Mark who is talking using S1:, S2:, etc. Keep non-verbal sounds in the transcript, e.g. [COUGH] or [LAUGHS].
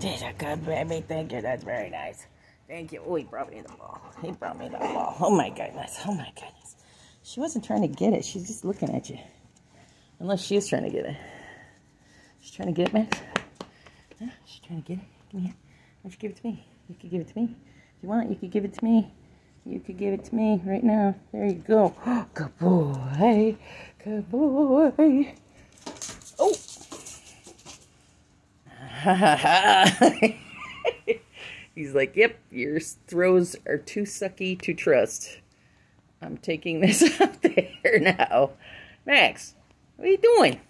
S1: Did a good baby. Thank you. That's very nice. Thank you. Oh, he brought me the ball. He brought me the ball. Oh my goodness. Oh my goodness. She wasn't trying to get it. She's just looking at you. Unless she is trying to get it. She's trying to get it, Max. Huh? She's trying to get it. Come here. Why don't you give it to me? You could give it to me. If you want, you could give it to me. You could give it to me right now. There you go. [GASPS] Good boy. Good boy. [LAUGHS] He's like, yep, your throws are too sucky to trust. I'm taking this [LAUGHS] out there now. Max, what are you doing?